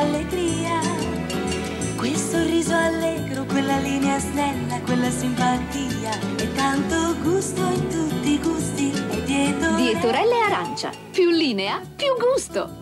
allegria, quel sorriso allegro, quella linea snella, quella simpatia e tanto gusto in tutti i gusti. E dietro... Dietorelle Arancia, più linea, più gusto.